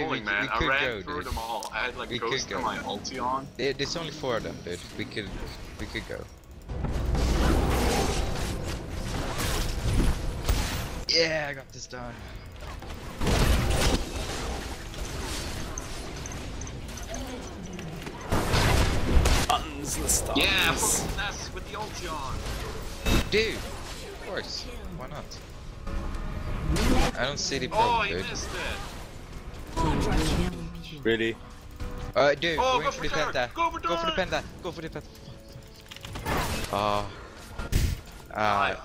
trolling, we- man. we I could ran go, through dude. them all. I had like We Ghost and go. my ulti on. It, there's only four of them, dude. We could, we could go. Yeah, I got this done. Buttons the stars. Yeah, Ness with the ulti on. Dude, of course. Why not? I don't see the Oh, problem, dude. missed it. Really? Uh, dude, Oh, go for for the turret, penta. go for Go for the turret. penta. Go for the penta. Ah. Uh, Nice.